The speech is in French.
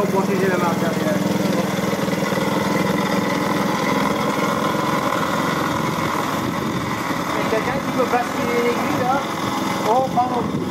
faut protéger la marque arrière. Quelqu'un qui peut basculer l'aiguille là On prend mon